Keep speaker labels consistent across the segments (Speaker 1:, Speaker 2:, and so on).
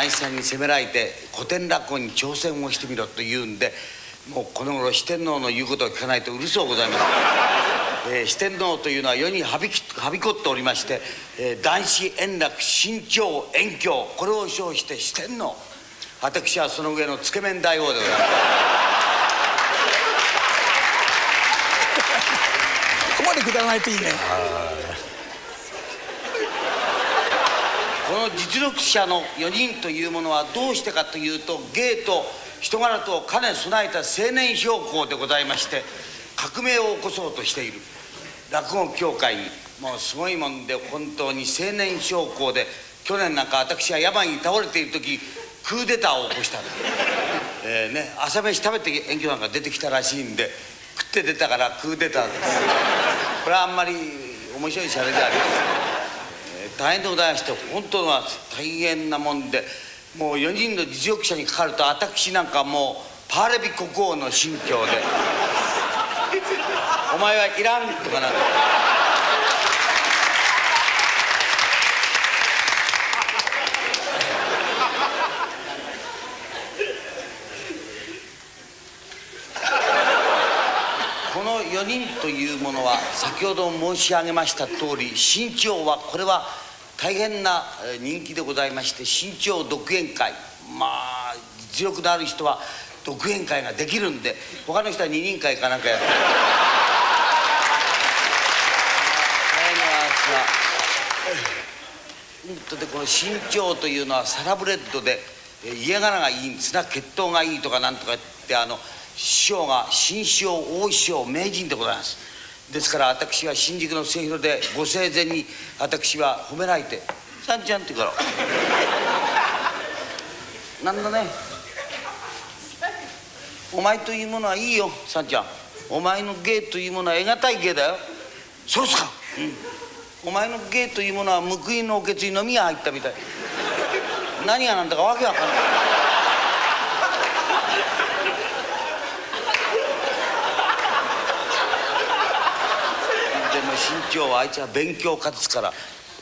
Speaker 1: 談志さんに責められて古典落語に挑戦をしてみろと言うんでもうこの頃四天王の言うことを聞かないとうるそうございます、えー、四天王というのは世にはびきはびこっておりまして、えー、男子円楽新潮遠鏡これを称して四天王。私はその上のつけ麺大王でございます。
Speaker 2: ここまでくだらないといいね。
Speaker 1: この実力者の4人というものはどうしてかというと芸と人柄と兼ね備えた青年標高でございまして革命を起こそうとしている。落語協会もうすごいもんで本当に青年将校で去年なんか私は病に倒れている時クーデターを起こした えーね朝飯食べて遠距なんか出てきたらしいんで食って出たからクーデターですこれはあんまり面白いシャレじゃありません、大変でございまして本当は大変なもんでもう4人の実力者にかかると私なんかもうパーレビ国王の心境で「お前はいらん」とかなんて。この4人というものは先ほど申し上げました通り身長はこれは大変な人気でございまして新潮独演会。まあ実力のある人は独演会ができるんで他の人は二人会かなんかや。ってる本当でこの新潮というのはサラブレッドで家柄がいいんですな。血統がいいとかなんとかってあの師匠が新師匠大師匠名人でございます。ですから私は新宿の末広でご生前に私は褒められて「さんちゃん」って言うから「なんだね。お前というものはいいよさんちゃん。お前の芸というものは得難い芸だよ。そうっすか。うん。お前の芸というものは報いのおけつに飲みが入ったみたい。何が何だかわけわかんない。身長はあいつは勉強家ですから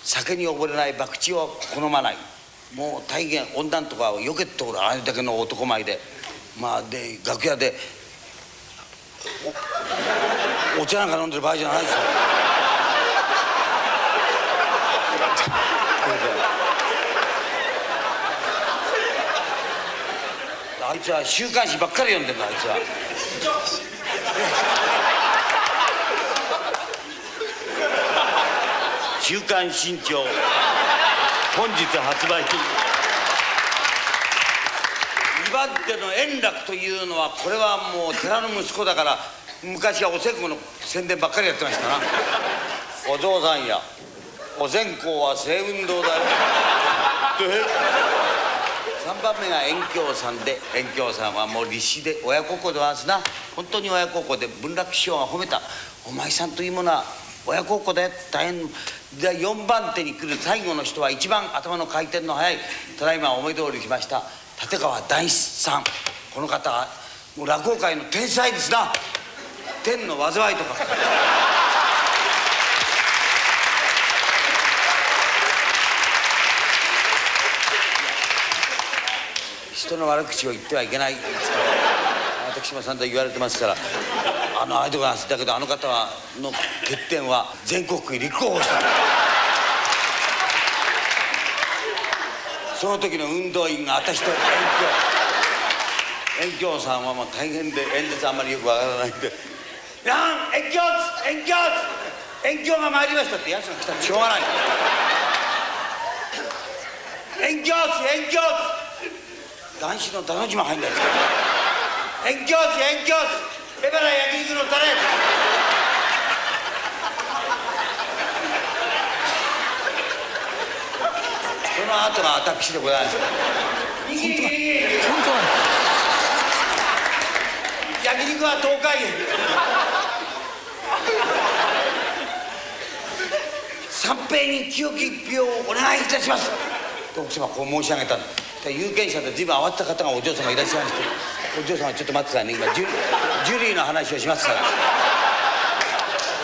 Speaker 1: 酒に溺れない博打を好まないもう大変温暖とかをよけっとるあれだけの男前でまあで楽屋でお茶なんか飲んでる場合じゃないですよあいつは週刊誌ばっかり読んでるのあいつは。週刊新潮。本日発売2番手の円楽というのはこれはもう寺の息子だから昔はお線香の宣伝ばっかりやってましたな。お嬢さんやお線香は西運動だよ。3番目が遠鏡さんで遠鏡さんはもう立志で親孝行ではすな。本当に親孝行で文楽師匠が褒めたお前さんというものは親孝行で大変で4番手に来る最後の人は一番頭の回転の速いただいま思い通り来ました。立川大志さん。この方はもう落語界の天才ですな。天の災いとか。人の悪口を言ってはいけない。ですから私も散々言われてますから。あのアイドルだけどあの方はの欠点は全国区に立候補した。その時の運動員が私と遠鏡遠鏡さんはまあ大変で演説あんまりよくわからないんで「なん遠鏡遠鏡遠鏡が参りました」ってやつが来たらしょうがない。遠鏡遠鏡男子の田之島入んないですから遠鏡遠鏡エバラ焼肉のタレ。その後が私でございます。本当焼肉は東海三平に清き一票をお願いいたします。と奥様こう申し上げた。有権者で随分慌てた方がお嬢様いらっしゃいまして。お嬢様ちょっと待ってくださいね今ジュジュリーの話をしますから。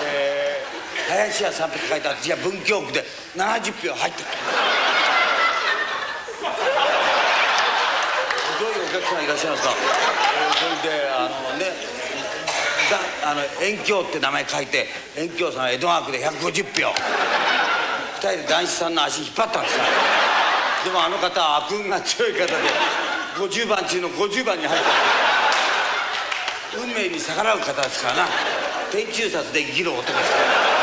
Speaker 1: えー、林家さんって書いてあっじゃ文京区で70票入ってどういうお客さんいらっしゃいますか、えー、それであのねだあの遠京って名前書いて遠京さんは江戸川区で150票。2人で男子さんの足引っ張ったんですよでもあの方悪運が強い方で。50番中の50番に入った運命に逆らう方ですからな。天中殺で生きる男ですから。